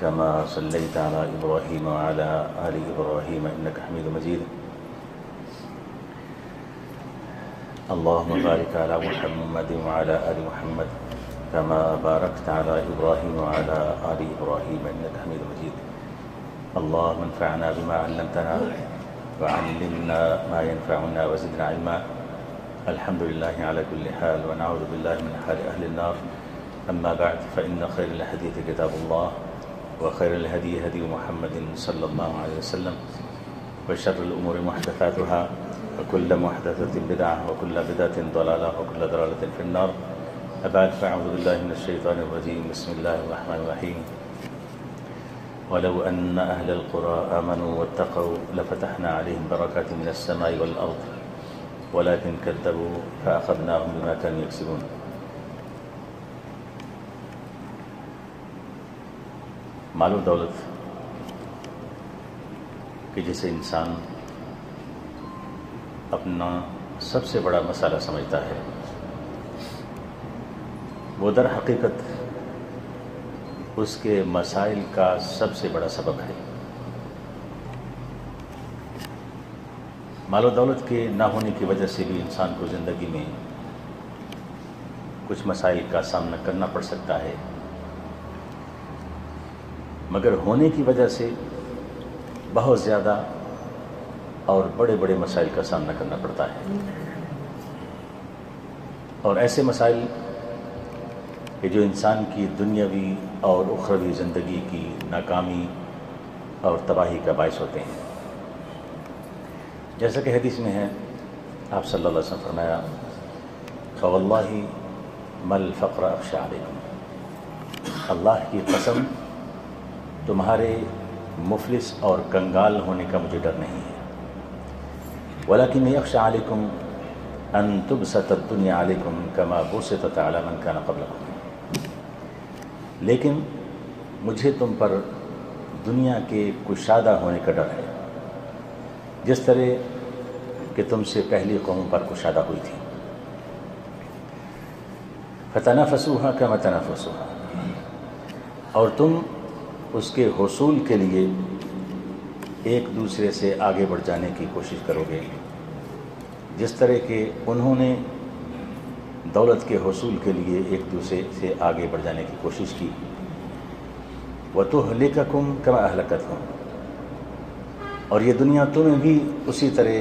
كما صليت على إبراهيم وعلى آل إبراهيم إنك حميد مجيد. اللهم بارك على محمد وعلى آل محمد كما باركت على إبراهيم وعلى آل إبراهيم إنك حميد مجيد. اللهم انفعنا بما علمتنا وعلمنا ما ينفعنا وزدنا علما. الحمد لله على كل حال ونعوذ بالله من حال أهل النار. أما بعد فإن خير الحديث كتاب الله. وخير الهدي هدي محمد صلى الله عليه وسلم وشر الأمور محدثاتها وكل محدثة بدعة وكل بدعة ضلالة وكل ضلالة في النار. أبعد فأعوذ بالله من الشيطان الرجيم. بسم الله الرحمن الرحيم. ولو أن أهل القرى آمنوا واتقوا لفتحنا عليهم بركات من السماء والأرض ولكن كذبوا فأخذناهم بما كانوا يكسبون. مال و دولت کہ جسے انسان اپنا سب سے بڑا مسئلہ سمجھتا ہے، وہ در حقیقت اس کے مسائل کا سب سے بڑا سبب ہے۔ مال و دولت کے نہ ہونے کی وجہ سے بھی انسان کو زندگی میں کچھ مسائل کا سامنا کرنا پڑ سکتا ہے۔ مگر ہونے کی وجہ سے بہت زیادہ اور بڑے بڑے مسائل کا سامنا کرنا پڑتا ہے۔ اور ایسے مسائل کہ جو انسان کی دنیاوی اور اخروی زندگی کی ناکامی اور تباہی کا باعث ہوتے ہیں۔ جیسا کہ حدیث میں ہے، آپ صلی اللہ علیہ وسلم فرمایا فواللہ مل فقر اخشا علیکم اللہ کی قسم تمہارے مفلس اور کنگال ہونے کا مجھے ڈر نہیں ہے۔ ولیکن یخشا علیکم ان تبسط الدنیا علیکم کما بسطت علی من کان قبلکم۔ لیکن مجھے تم پر دنیا کے کشادہ ہونے کا ڈر ہے۔ جس طرح کہ تم سے پہلی قوم پر کشادہ ہوئی تھی۔ فتنہ فسوحا کا متنا اور تم اس کے حصول کے لیے ایک دوسرے سے آگے بڑھ جانے کی کوشش کرو گے۔ جس طرح کہ انہوں نے دولت کے حصول کے لیے ایک دوسرے سے آگے بڑھ جانے کی کوشش کی۔ وہ تو لے کا کم کما اہلکت ہوں اور یہ دنیا تمہیں بھی اسی طرح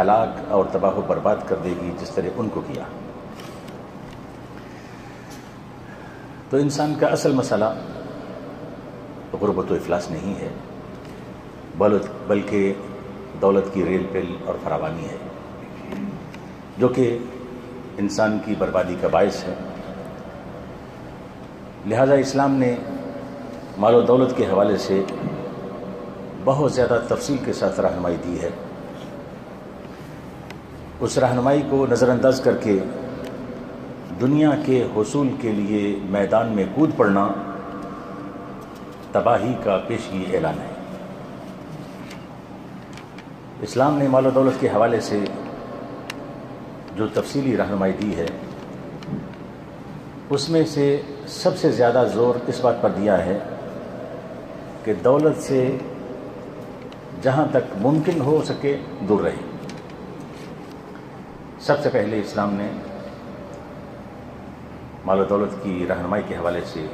ہلاک اور تباہ و برباد کر دے گی جس طرح ان کو کیا۔ تو انسان کا اصل مسئلہ غربت و افلاس نہیں ہے بلکہ دولت کی ریل پیل اور فراوانی ہے، جو کہ انسان کی بربادی کا باعث ہے۔ لہذا اسلام نے مال و دولت کے حوالے سے بہت زیادہ تفصیل کے ساتھ رہنمائی دی ہے۔ اس رہنمائی کو نظر انداز کر کے دنیا کے حصول کے لیے میدان میں کود پڑنا تباہی کا پیشگی اعلان ہے۔ اسلام نے مال و دولت کے حوالے سے جو تفصیلی رہنمائی دی ہے، اس میں سے سب سے زیادہ زور اس بات پر دیا ہے کہ دولت سے جہاں تک ممکن ہو سکے دور رہے۔ سب سے پہلے اسلام نے مال و دولت کی رہنمائی کے حوالے سے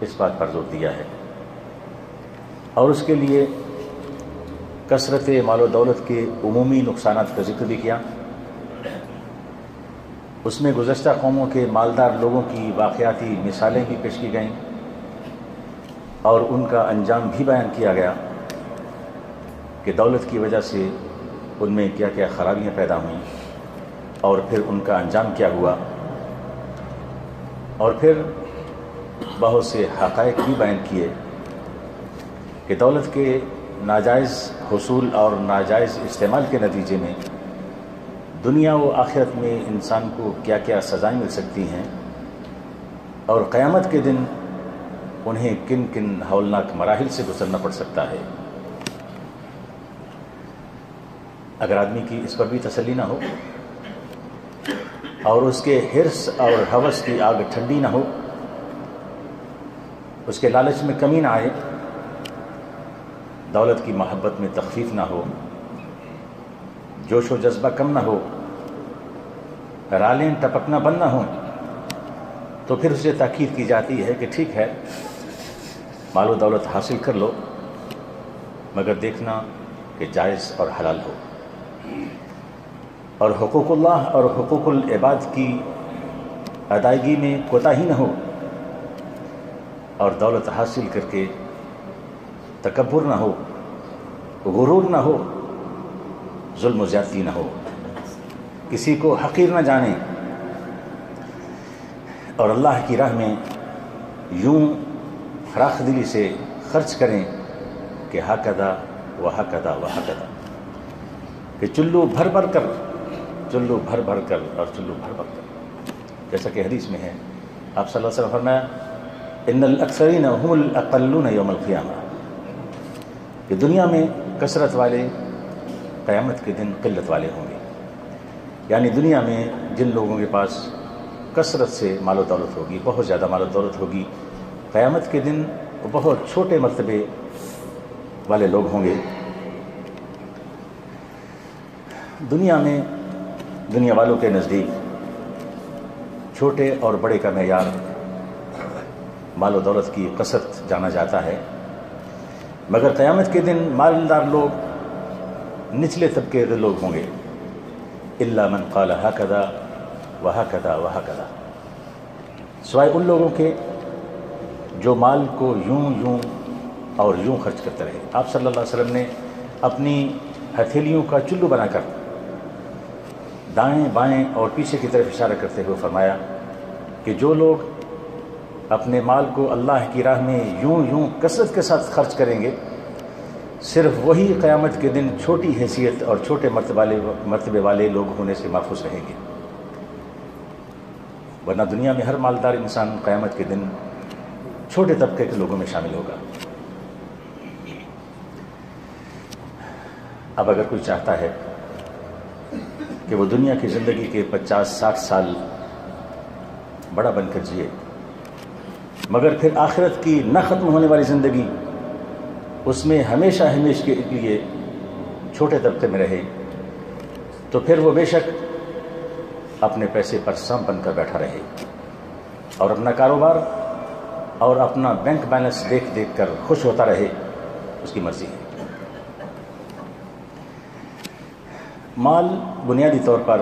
اس بات پر زور دیا ہے۔ اور اس کے لیے کثرت مال و دولت کے عمومی نقصانات کا ذکر بھی کیا۔ اس میں گزشتہ قوموں کے مالدار لوگوں کی واقعاتی مثالیں بھی پیش کی گئیں اور ان کا انجام بھی بیان کیا گیا کہ دولت کی وجہ سے ان میں کیا کیا خرابیاں پیدا ہوئیں اور پھر ان کا انجام کیا ہوا۔ اور پھر بہت سے حقائق بھی بیان کیے۔ کہ دولت کے ناجائز حصول اور ناجائز استعمال کے نتیجے میں دنیا و آخرت میں انسان کو کیا کیا سزائیں مل سکتی ہیں اور قیامت کے دن انہیں کن کن ہولناک مراحل سے گزرنا پڑ سکتا ہے۔ اگر آدمی کی اس پر بھی تسلی نہ ہو اور اس کے حرص اور حوث کی آگ ٹھنڈی نہ ہو، اس کے لالچ میں کمی نہ آئے دولت کی محبت میں تخفیف نہ ہو، جوش و جذبہ کم نہ ہو، رالیں ٹپکنا بند نہ ہوں، تو پھر اسے تاکید کی جاتی ہے کہ ٹھیک ہے، مال و دولت حاصل کر لو، مگر دیکھنا کہ جائز اور حلال ہو۔ اور حقوق اللہ اور حقوق العباد کی ادائیگی میں کوتا ہی نہ ہو، اور دولت حاصل کر کے تکبر نہ ہو۔ غرور نہ ہو، ظلم و زیادتی نہ ہو۔ کسی کو حقیر نہ جانے اور اللہ کی راہ میں یوں فراخ دلی سے خرچ کریں کہ ہا کدا وہ کدا وہ کہ چلو بھر بھر کر، چلو بھر بھر کر اور چلو بھر بھر کر۔ جیسا کہ حدیث میں ہے، آپ صلی اللہ علیہ وسلم فرمایا، ان الاکثرین هم الاقلون یوم القیامہ۔ کہ دنیا میں کثرت والے قیامت کے دن قلت والے ہوں گے۔ یعنی دنیا میں جن لوگوں کے پاس کثرت سے مال و دولت ہوگی، بہت زیادہ مال و دولت ہوگی، قیامت کے دن بہت چھوٹے مرتبے والے لوگ ہوں گے۔ دنیا میں دنیا والوں کے نزدیک چھوٹے اور بڑے کا معیار مال و دولت کی کثرت جانا جاتا ہے۔ مگر قیامت کے دن مالدار لوگ، نچلے طبقے کے لوگ ہوں گے۔ اللہ من قال کدا وہا کدا وہا کدا سوائے ان لوگوں کے جو مال کو یوں یوں اور یوں خرچ کرتے رہے۔ آپ صلی اللہ علیہ وسلم نے اپنی ہتھیلیوں کا چلو بنا کر دائیں بائیں اور پیچھے کی طرف اشارہ کرتے ہوئے فرمایا کہ جو لوگ اپنے مال کو اللہ کی راہ میں یوں یوں کثرت کے ساتھ خرچ کریں گے، صرف وہی قیامت کے دن چھوٹی حیثیت اور چھوٹے مرتبے والے لوگ ہونے سے محفوظ رہیں گے۔ ورنہ دنیا میں ہر مالدار انسان قیامت کے دن چھوٹے طبقے کے لوگوں میں شامل ہوگا۔ اب اگر کوئی چاہتا ہے کہ وہ دنیا کی زندگی کے پچاس ساٹھ سال بڑا بن کر جیے مگر پھر آخرت کی نہ ختم ہونے والی زندگی اس میں ہمیشہ ہمیش کے لیے چھوٹے طبقے میں رہے، تو پھر وہ بے شک اپنے پیسے پر سم بن کر بیٹھا رہے اور اپنا کاروبار اور اپنا بینک بیلنس دیکھ دیکھ کر خوش ہوتا رہے، اس کی مرضی ہے۔ مال بنیادی طور پر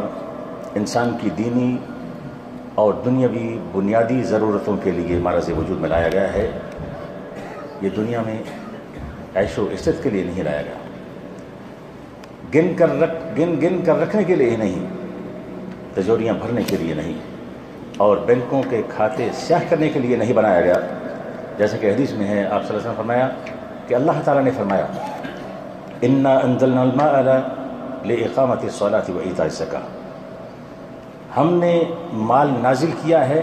انسان کی دینی اور دنیاوی بنیادی ضرورتوں کے لیے مرض وجود میں لایا گیا ہے۔ یہ دنیا میں عیش و عزت کے لیے نہیں لایا گیا۔ گن کر رکھ، گن گن کر رکھنے کے لیے ہی نہیں، تجوریاں بھرنے کے لیے نہیں، اور بینکوں کے کھاتے سیاہ کرنے کے لیے نہیں بنایا گیا۔ جیسا کہ حدیث میں ہے، آپ صلی اللہ علیہ وسلم فرمایا کہ اللہ تعالیٰ نے فرمایا، انا انزلنا الماء لاقامت الصلاة و ایتاء الزکاة ہم نے مال نازل کیا ہے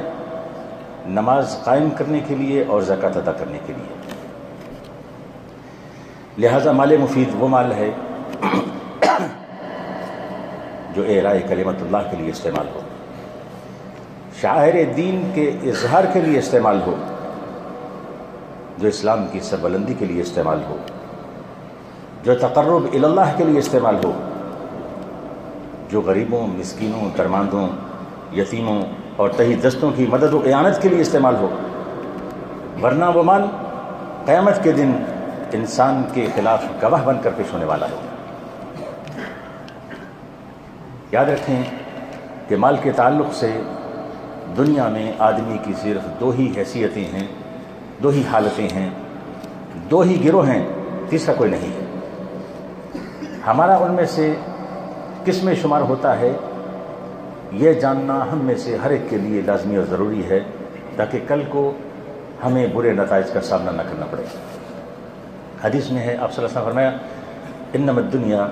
نماز قائم کرنے کے لیے اور زکوٰۃ ادا کرنے کے لیے۔ لہذا مال مفید وہ مال ہے جو اے رائے کلمت اللہ کے لیے استعمال ہو۔ شاعر دین کے اظہار کے لیے استعمال ہو۔ جو اسلام کی سربلندی کے لیے استعمال ہو۔ جو تقرب اللہ کے لیے استعمال ہو۔ جو غریبوں، مسکینوں، درماندوں، یتیموں اور تہی دستوں کی مدد و اعانت کے لیے استعمال ہو۔ ورنہ وہ مال قیامت کے دن انسان کے خلاف گواہ بن کر پیش ہونے والا ہو۔ یاد رکھیں کہ مال کے تعلق سے دنیا میں آدمی کی صرف دو ہی حیثیتیں ہیں، دو ہی حالتیں ہیں، دو ہی گروہ ہیں، تیسرا کوئی نہیں ہے۔ ہمارا ان میں سے کس میں شمار ہوتا ہے، یہ جاننا ہم میں سے ہر ایک کے لیے لازمی اور ضروری ہے تاکہ کل کو ہمیں برے نتائج کا سامنا نہ کرنا پڑے۔ حدیث میں ہے، آپ صلی اللہ علیہ وسلم فرمایا انم الدنیا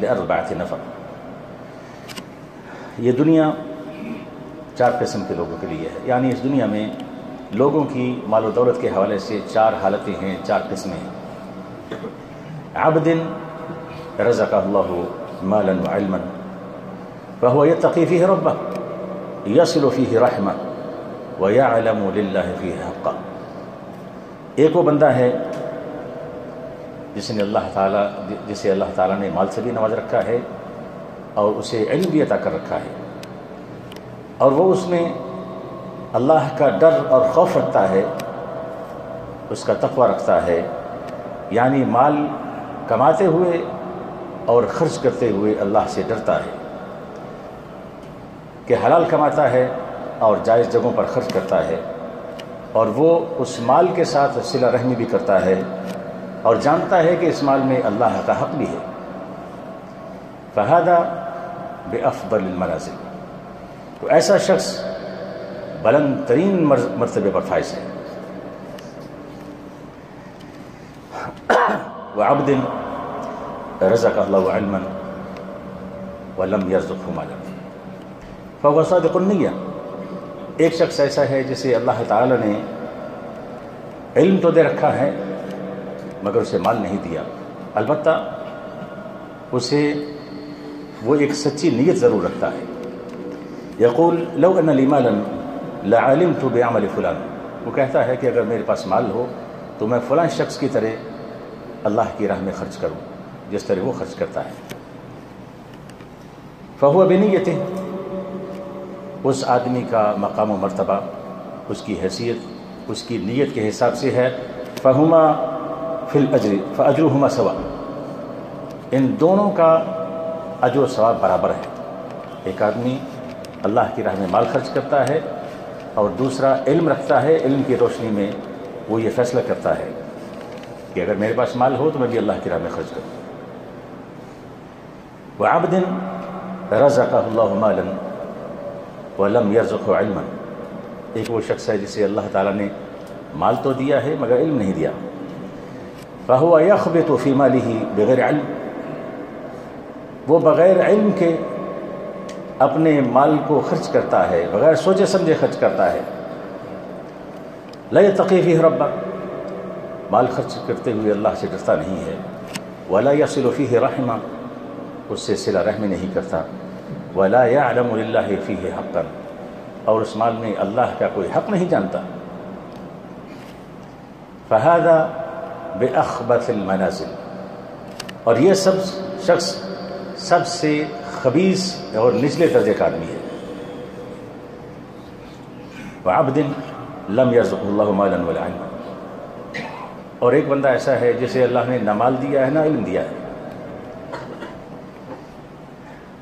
لاربعۃ نفر۔ یہ دنیا چار قسم کے لوگوں کے لیے ہے۔ یعنی اس دنیا میں لوگوں کی مال و دولت کے حوالے سے چار حالتیں ہیں، چار قسمیں۔ ہیں عبد رزق اللہ مالا وعلما، فهو يتقي فيه ربه، يصل فيه رحمه، ويعلم لله فيه حقا ایک وہ بندہ ہے جس نے اللہ تعالیٰ، جسے اللہ تعالیٰ نے مال سے بھی نواز رکھا ہے اور اسے علم بھی عطا کر رکھا ہے۔ اور وہ اس میں اللہ کا ڈر اور خوف رکھتا ہے، اس کا تقوی رکھتا ہے یعنی مال کماتے ہوئے اور خرچ کرتے ہوئے اللہ سے ڈرتا ہے کہ حلال کماتا ہے اور جائز جگہوں پر خرچ کرتا ہے اور وہ اس مال کے ساتھ صلہ رحمی بھی کرتا ہے اور جانتا ہے کہ اس مال میں اللہ کا حق بھی ہے۔ فہادہ بے افضل المنازل۔ تو ایسا شخص بلند ترین مرتبے پر فائز ہے۔ وعبد رزق اللہ علما ولم يرزقه مالا. فهو صادق النیہ ایک شخص ایسا ہے جسے اللہ تعالی نے علم تو دے رکھا ہے، مگر اسے مال نہیں دیا۔ البتہ اسے وہ ایک سچی نیت ضرور رکھتا ہے۔ یقول، لو ان لی مالا لعلمت بعمل فلان۔ وہ کہتا ہے کہ اگر میرے پاس مال ہو تو میں فلاں شخص کی طرح اللہ کی راہ میں خرچ کروں۔ جس طرح وہ خرچ کرتا ہے۔ فہو بنیتیں، اس آدمی کا مقام و مرتبہ، اس کی حیثیت، اس کی نیت کے حساب سے ہے۔ فہما فل اجر فجرحما ثوا ان دونوں کا اجر و ثواب برابر ہے۔ ایک آدمی اللہ کی راہ میں مال خرچ کرتا ہے اور دوسرا علم رکھتا ہے۔ علم کی روشنی میں وہ یہ فیصلہ کرتا ہے کہ اگر میرے پاس مال ہو تو میں بھی اللہ کی راہ میں خرچ کروں۔ وہ عبدن اللہ مالا ولم يرزق علما۔ ایک وہ شخص ہے جسے اللہ تعالیٰ نے مال تو دیا ہے مگر علم نہیں دیا۔ فهو يخبط في ماله بغیر علم۔ وہ بغیر علم کے اپنے مال کو خرچ کرتا ہے، بغیر سوچے سمجھے خرچ کرتا ہے۔ لا تقیفی ربا مال خرچ کرتے ہوئے اللہ سے ڈرتا نہیں ہے۔ ولا يصل فيه رحمہ اس سے صلہ رحم نہیں کرتا۔ ولا يعلم لله فيه حقا۔ اور اس مال میں اللہ کا کوئی حق نہیں جانتا۔ فهذا باخبث المنازل۔ اور یہ سب شخص سب سے خبیص اور نچلے درجے کا آدمی ہے۔ وعبد لم يرزق اللہ مالا ولا علما۔ اور ایک بندہ ایسا ہے جسے اللہ نے نہ مال دیا ہے، نہ علم دیا ہے۔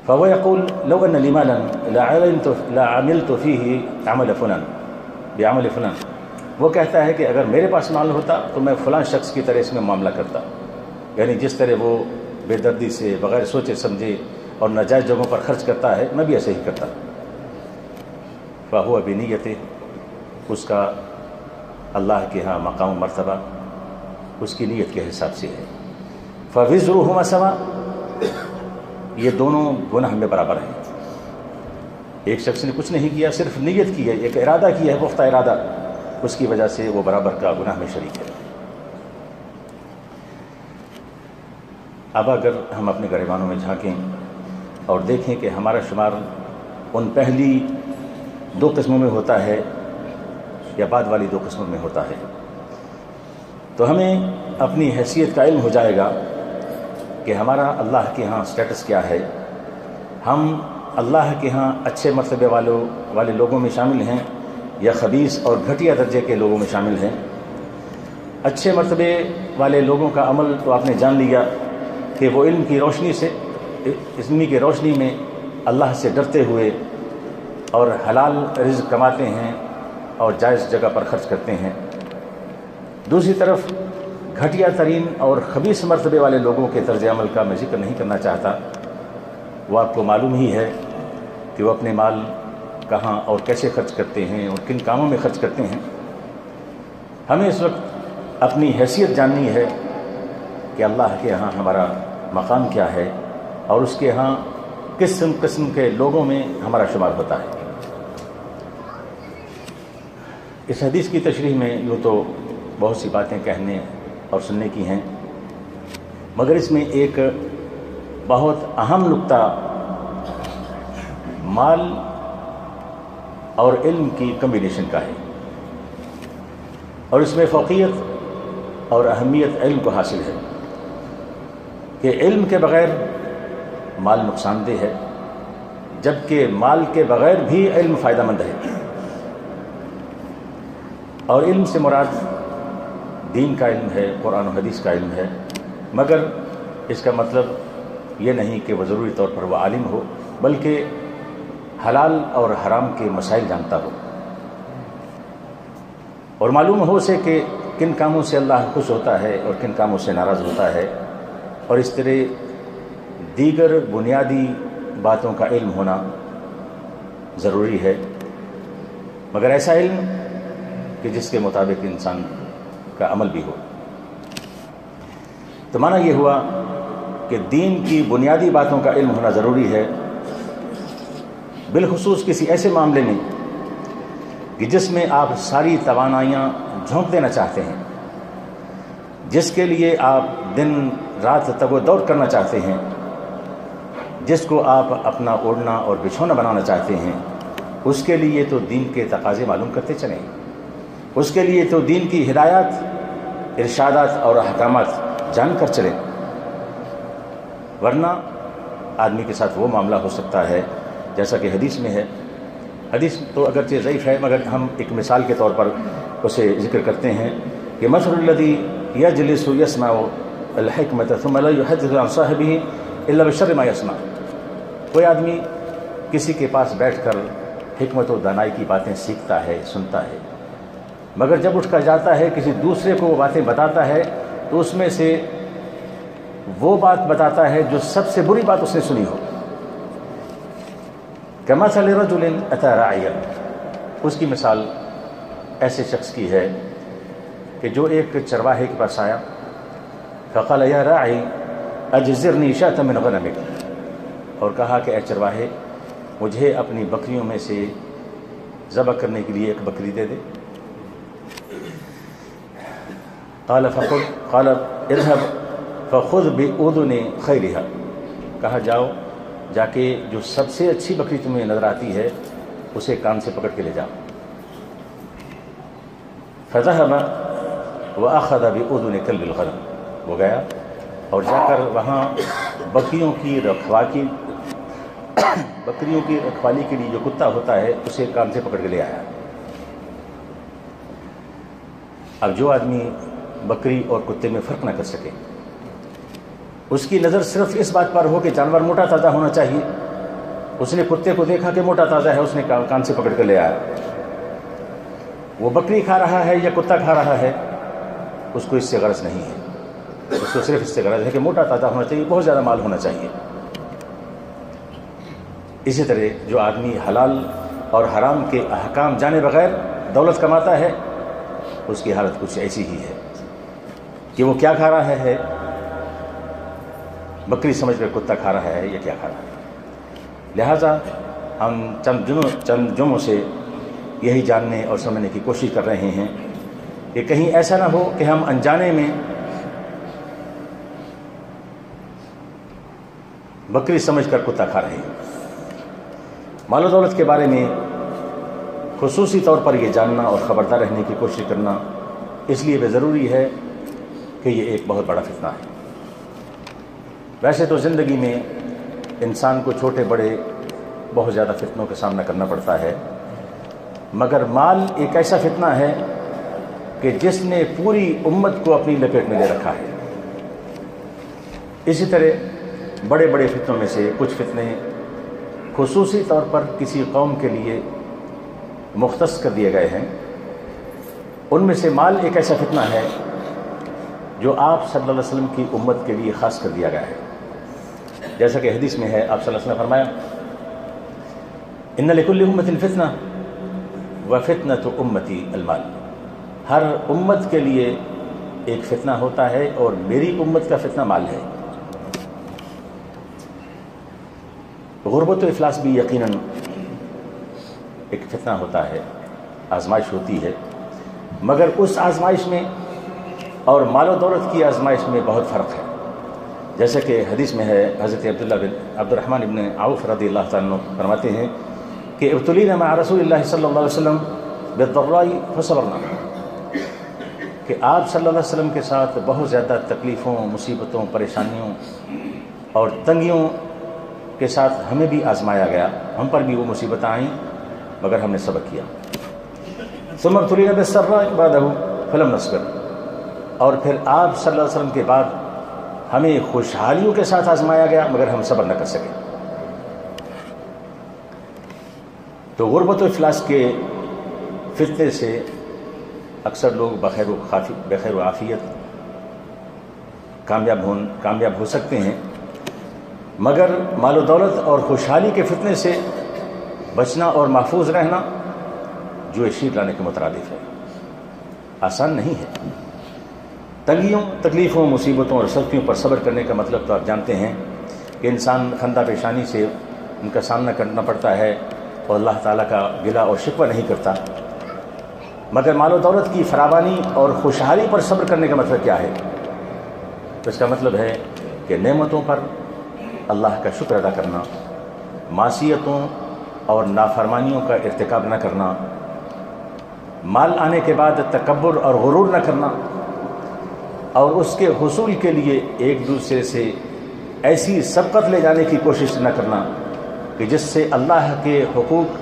فهو يقول لو ان لي مالا لعملت لعملت فيه عمل فلان، بعمل فلان. وہ کہتا ہے کہ اگر میرے پاس مال ہوتا تو میں فلاں شخص کی طرح اس میں معاملہ کرتا۔ یعنی جس طرح وہ بے دردی سے بغیر سوچے سمجھے اور ناجائز جگہوں پر خرچ کرتا ہے، میں بھی ایسے ہی کرتا۔ فہو ابھی نیت اس کا اللہ کے ہاں مقام مرتبہ، اس کی نیت کے حساب سے ہے۔ فوض روحما سما یہ دونوں گناہ میں برابر ہیں۔ ایک شخص نے کچھ نہیں کیا، صرف نیت کی ہے، ایک ارادہ کیا ہے، پختہ ارادہ۔ اس کی وجہ سے وہ برابر کا گناہ میں شریک ہے۔ اب اگر ہم اپنے گریبانوں میں جھانکیں اور دیکھیں کہ ہمارا شمار ان پہلی دو قسموں میں ہوتا ہے یا بعد والی دو قسموں میں ہوتا ہے، تو ہمیں اپنی حیثیت کا علم ہو جائے گا کہ ہمارا اللہ کے ہاں سٹیٹس کیا ہے۔ ہم اللہ کے ہاں اچھے مرتبے والوں والے لوگوں میں شامل ہیں یا خبیص اور گھٹیا درجے کے لوگوں میں شامل ہیں۔ اچھے مرتبے والے لوگوں کا عمل تو آپ نے جان لیا کہ وہ علم کی روشنی سے علمی کی روشنی میں اللہ سے ڈرتے ہوئے اور حلال رزق کماتے ہیں اور جائز جگہ پر خرچ کرتے ہیں۔ دوسری طرف گھٹیا ترین اور خبیص مرتبے والے لوگوں کے طرز عمل کا میں ذکر نہیں کرنا چاہتا۔ وہ آپ کو معلوم ہی ہے کہ وہ اپنے مال کہاں اور کیسے خرچ کرتے ہیں اور کن کاموں میں خرچ کرتے ہیں۔ ہمیں اس وقت اپنی حیثیت جاننی ہے کہ اللہ کے ہاں ہمارا مقام کیا ہے اور اس کے ہاں قسم قسم کے لوگوں میں ہمارا شمار ہوتا ہے۔ اس حدیث کی تشریح میں یوں تو بہت سی باتیں کہنے اور سننے کی ہیں۔ مگر اس میں ایک بہت اہم نقطہ مال اور علم کی کمبینیشن کا ہے۔ اور اس میں فوقیت اور اہمیت علم کو حاصل ہے۔ کہ علم کے بغیر مال نقصان دہ ہے، جبکہ مال کے بغیر بھی علم فائدہ مند ہے۔ اور علم سے مراد دین کا علم ہے، قرآن و حدیث کا علم ہے، مگر اس کا مطلب یہ نہیں کہ وہ ضروری طور پر وہ عالم ہو، بلکہ حلال اور حرام کے مسائل جانتا ہو۔ اور معلوم ہو اسے کہ کن کاموں سے اللہ خوش ہوتا ہے اور کن کاموں سے ناراض ہوتا ہے۔ اور اس طرح دیگر بنیادی باتوں کا علم ہونا ضروری ہے۔ مگر ایسا علم کہ جس کے مطابق انسان کا عمل بھی ہو۔ تو معنی یہ ہوا کہ دین کی بنیادی باتوں کا علم ہونا ضروری ہے۔ بالخصوص کسی ایسے معاملے میں کہ جس میں آپ ساری توانائیاں جھونک دینا چاہتے ہیں، جس کے لیے آپ دن رات تگ و دوڑ کرنا چاہتے ہیں، جس کو آپ اپنا اوڑھنا اور بچھونا بنانا چاہتے ہیں، اس کے لیے تو دین کے تقاضے معلوم کرتے چلیں۔ اس کے لیے تو دین کی ہدایات، ارشادات اور احکامات جان کر چلیں ورنہ آدمی کے ساتھ وہ معاملہ ہو سکتا ہے، جیسا کہ حدیث میں ہے۔ حدیث تو اگرچہ ضعیف ہے، مگر ہم ایک مثال کے طور پر اسے ذکر کرتے ہیں کہ مصر الدی یجلس یسمع الحکمت ثم لا يحدث عن صاحبه الا بشر ما يسمع کوئی آدمی کسی کے پاس بیٹھ کر حکمت و دانائی کی باتیں سیکھتا ہے، سنتا ہے مگر جب اٹھ کر جاتا ہے، کسی دوسرے کو وہ باتیں بتاتا ہے، تو اس میں سے وہ بات بتاتا ہے جو سب سے بری بات اس نے سنی ہو۔ کما صلی رجل اتى راعیا اس کی مثال ایسے شخص کی ہے کہ جو ایک چرواہے کے پاس آیا، فقال، یا راعی، اجزرنی شاۃ من غنمک اور کہا کہ، اے چرواہے، مجھے اپنی بکریوں میں سے ذبح کرنے کے لیے ایک بکری دے دے قال فخذ قال اذهب، فخذ باذن خیرها کہا، جاؤ، جا کے جو سب سے اچھی بکری تمہیں نظر آتی ہے، اسے کان سے پکڑ کے لے جاؤ۔ فذهب واخذ باذن كلب الغنم۔ وہ گیا اور جا کر وہاں بکریوں کی رکھوا کی۔ بکریوں کی رکھوالی کے لیے جو کتا ہوتا ہے، اسے کان سے پکڑ کے لے آیا۔ اب جو آدمی بکری اور کتے میں فرق نہ کر سکے۔ اس کی نظر صرف اس بات پر ہو کہ جانور موٹا تازہ ہونا چاہیے۔ اس نے کتے کو دیکھا کہ موٹا تازہ ہے، اس نے کان سے پکڑ کر لے آیا۔ وہ بکری کھا رہا ہے یا کتا کھا رہا ہے؟ اس کو اس سے غرض نہیں ہے۔ اس کو صرف اس سے غرض ہے کہ موٹا تازہ ہونا چاہیے، بہت زیادہ مال ہونا چاہیے۔ اسی طرح جو آدمی حلال اور حرام کے احکام جانے بغیر دولت کماتا ہے، اس کی حالت کچھ ایسی ہی ہے۔ کہ وہ کیا کھا رہا ہے؟ بکری سمجھ کر کتا کھا رہا ہے یا کیا کھا رہا ہے؟ لہٰذا ہم چند جنوں چند جمعوں سے یہی جاننے اور سمجھنے کی کوشش کر رہے ہیں کہ کہیں ایسا نہ ہو کہ ہم انجانے میں بکری سمجھ کر کتا کھا رہے ہیں۔ مال و دولت کے بارے میں خصوصی طور پر یہ جاننا اور خبردار رہنے کی کوشش کرنا اس لیے بھی ضروری ہے کہ یہ ایک بہت بڑا فتنہ ہے۔ ویسے تو زندگی میں انسان کو چھوٹے بڑے بہت زیادہ فتنوں کا سامنا کرنا پڑتا ہے، مگر مال ایک ایسا فتنہ ہے کہ جس نے پوری امت کو اپنی لپیٹ میں لے رکھا ہے۔ اسی طرح بڑے بڑے فتنوں میں سے کچھ فتنے خصوصی طور پر کسی قوم کے لیے مختص کر دیے گئے ہیں۔ ان میں سے مال ایک ایسا فتنہ ہے جو آپ صلی اللہ علیہ وسلم کی امت کے لیے خاص کر دیا گیا ہے۔ جیسا کہ حدیث میں ہے، آپ صلی اللہ علیہ وسلم نے فرمایا، ان لکل امت الفتنہ و فتنہ تو امتی المال ہر امت کے لیے ایک فتنہ ہوتا ہے اور میری امت کا فتنہ مال ہے۔ غربت و افلاس بھی یقیناً ایک فتنہ ہوتا ہے، آزمائش ہوتی ہے، مگر اس آزمائش میں اور مال و دولت کی آزمائش میں بہت فرق ہے۔ جیسے کہ حدیث میں ہے، حضرت عبداللہ بن عبد الرحمن ابن عوف رضی اللہ تعالیٰ فرماتے ہیں کہ ابتلین مع رسول اللہ صلی اللہ علیہ وسلم بالضرائی فصبرنا۔ کہ آپ صلی اللہ علیہ وسلم کے ساتھ بہت زیادہ تکلیفوں، مصیبتوں، پریشانیوں اور تنگیوں کے ساتھ ہمیں بھی آزمایا گیا۔ ہم پر بھی وہ مصیبتیں آئیں، مگر ہم نے سبق کیا۔ ثم ابتلین بالسراء بعدہ فلم نصبر۔ اور پھر آپ صلی اللہ علیہ وسلم کے بعد ہمیں خوشحالیوں کے ساتھ آزمایا گیا، مگر ہم صبر نہ کر سکے۔ تو غربت و افلاس کے فتنے سے اکثر لوگ بخیر و خافی، بخیر و عافیت کامیاب ہون، کامیاب ہو سکتے ہیں، مگر مال و دولت اور خوشحالی کے فتنے سے بچنا اور محفوظ رہنا جو شیر لانے کے مترادف ہے۔ آسان نہیں ہے۔ تنگیوں تکلیفوں، مصیبتوں اور سختیوں پر صبر کرنے کا مطلب تو آپ جانتے ہیں کہ انسان خندہ پیشانی سے ان کا سامنا کرنا پڑتا ہے اور اللہ تعالیٰ کا گلا اور شکوہ نہیں کرتا۔ مگر مال و دولت کی فراوانی اور خوشحالی پر صبر کرنے کا مطلب کیا ہے؟ تو اس کا مطلب ہے کہ نعمتوں پر اللہ کا شکر ادا کرنا، معصیتوں اور نافرمانیوں کا ارتکاب نہ کرنا، مال آنے کے بعد تکبر اور غرور نہ کرنا اور اس کے حصول کے لیے ایک دوسرے سے ایسی سبقت لے جانے کی کوشش نہ کرنا کہ جس سے اللہ کے حقوق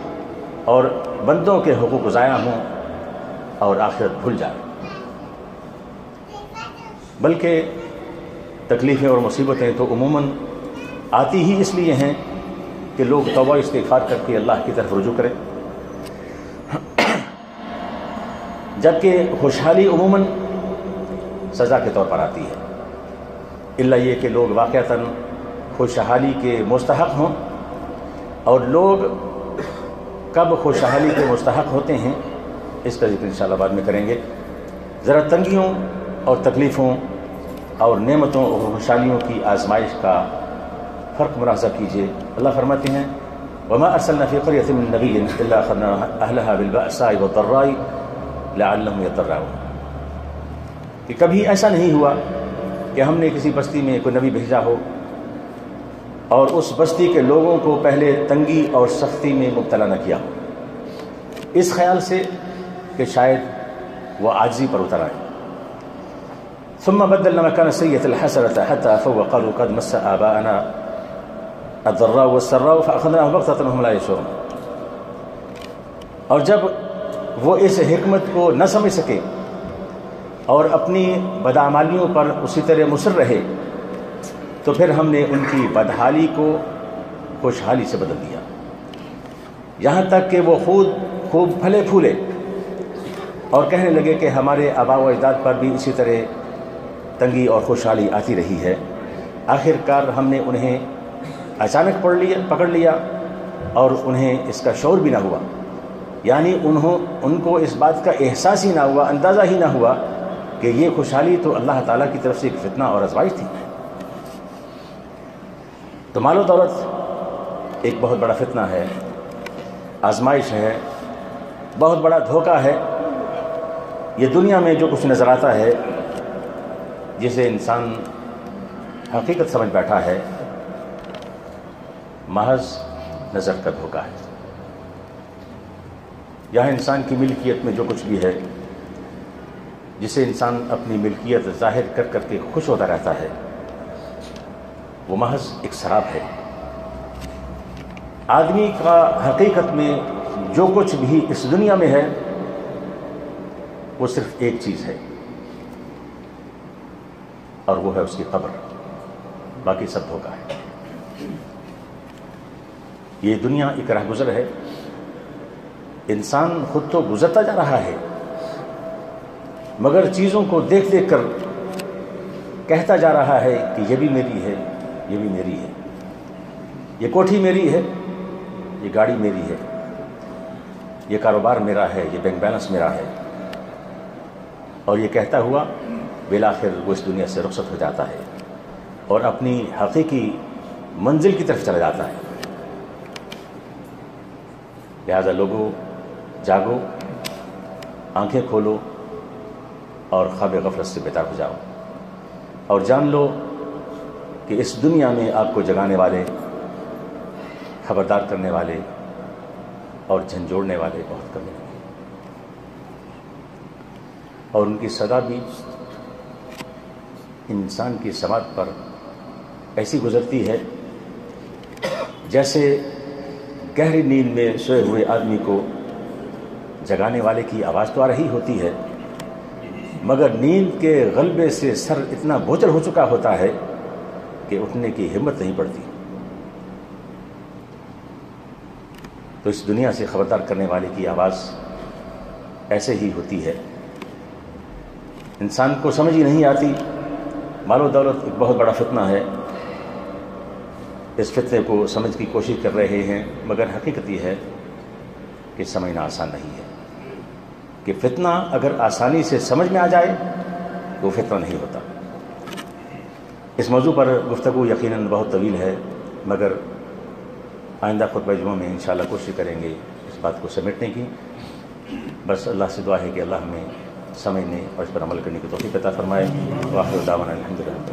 اور بندوں کے حقوق ضائع ہوں اور آخرت بھول جائے۔ بلکہ تکلیفیں اور مصیبتیں تو عموماً آتی ہی اس لیے ہیں کہ لوگ توبہ استغفار کر کے اللہ کی طرف رجوع کریں۔ جبکہ خوشحالی عموماً سزا کے طور پر آتی ہے۔ اللہ یہ کہ لوگ واقعتاً خوشحالی کے مستحق ہوں اور لوگ کب خوشحالی کے مستحق ہوتے ہیں، اس کا ذکر انشاءاللہ بعد میں کریں گے۔ ذرا تنگیوں اور تکلیفوں اور نعمتوں اور خوشحالیوں کی آزمائش کا فرق ملاحظہ کیجیے اللہ فرماتے ہیں، وما ارسلنا فی قریۃ من نبی الا اخذنا اهلها بالبأساء والضراء لعلهم يضرعون کہ کبھی ایسا نہیں ہوا کہ ہم نے کسی بستی میں کوئی نبی بھیجا ہو اور اس بستی کے لوگوں کو پہلے تنگی اور سختی میں مبتلا نہ کیا ہو۔ اس خیال سے کہ شاید وہ عاجزی پر اتر آئے۔ ثم بدلنا مكان السيئة الحسنة حتى فوقوا قد مس آباءنا الضراء والسراء فأخذناهم بغتة وهم لا يشعرون۔ اور جب وہ اس حکمت کو نہ سمجھ سکے اور اپنی بدعمالیوں پر اسی طرح مصر رہے، تو پھر ہم نے ان کی بدحالی کو خوشحالی سے بدل دیا۔ یہاں تک کہ وہ خود خوب پھلے پھولے اور کہنے لگے کہ ہمارے آبا و اجداد پر بھی اسی طرح تنگی اور خوشحالی آتی رہی ہے۔ آخر کار ہم نے انہیں اچانک پڑھ لیا، پکڑ لیا اور انہیں اس کا شعور بھی نہ ہوا۔ یعنی انہوں، ان کو اس بات کا احساس ہی نہ ہوا، اندازہ ہی نہ ہوا کہ یہ خوشحالی تو اللہ تعالیٰ کی طرف سے ایک فتنہ اور ازمائش تھی۔ تو مال و دولت ایک بہت بڑا فتنہ ہے، آزمائش ہے، بہت بڑا دھوکہ ہے۔ یہ دنیا میں جو کچھ نظر آتا ہے، جسے انسان حقیقت سمجھ بیٹھا ہے، محض نظر کا دھوکہ ہے۔ یہاں انسان کی ملکیت میں جو کچھ بھی ہے جسے انسان اپنی ملکیت ظاہر کر کر کے خوش ہوتا رہتا ہے۔ وہ محض ایک شراب ہے۔ آدمی کا حقیقت میں جو کچھ بھی اس دنیا میں ہے، وہ صرف ایک چیز ہے۔ اور وہ ہے اس کی قبر۔ باقی سب دھوکا ہے۔ یہ دنیا ایک راہ گزر ہے۔ انسان خود تو گزرتا جا رہا ہے۔ مگر چیزوں کو دیکھ دیکھ کر کہتا جا رہا ہے کہ یہ بھی میری ہے، یہ بھی میری ہے۔ یہ کوٹھی میری ہے، یہ گاڑی میری ہے۔ یہ کاروبار میرا ہے، یہ بینک بیلنس میرا ہے۔ اور یہ کہتا ہوا بالآخر وہ اس دنیا سے رخصت ہو جاتا ہے اور اپنی حقیقی منزل کی طرف چلا جاتا ہے۔ لہذا لوگوں جاگو، آنکھیں کھولو۔ اور خواب غفلت سے بیدار ہو جاؤ۔ اور جان لو کہ اس دنیا میں آپ کو جگانے والے، خبردار کرنے والے اور جھنجھوڑنے والے بہت کم ہیں۔ اور ان کی سزا بھی انسان کی سماعت پر ایسی گزرتی ہے، جیسے گہری نیند میں سوئے ہوئے آدمی کو جگانے والے کی آواز تو آ رہی ہوتی ہے۔ مگر نیند کے غلبے سے سر اتنا بوجھل ہو چکا ہوتا ہے کہ اٹھنے کی ہمت نہیں پڑتی۔ تو اس دنیا سے خبردار کرنے والے کی آواز ایسے ہی ہوتی ہے۔ انسان کو سمجھ ہی نہیں آتی۔ مال و دولت ایک بہت بڑا فتنہ ہے۔ اس فتنے کو سمجھ کی کوشش کر رہے ہیں، مگر حقیقت یہ ہے کہ سمجھنا آسان نہیں ہے۔ کہ فتنہ اگر آسانی سے سمجھ میں آ جائے تو وہ فتنہ نہیں ہوتا۔ اس موضوع پر گفتگو یقیناً بہت طویل ہے، مگر آئندہ خطبہ جمعہ میں انشاءاللہ کوشش کریں گے اس بات کو سمیٹنے کی۔ بس اللہ سے دعا ہے کہ اللہ ہمیں سمجھنے اور اس پر عمل کرنے کی توفیق عطا فرمائے۔ واخر دعوانا الحمدللہ۔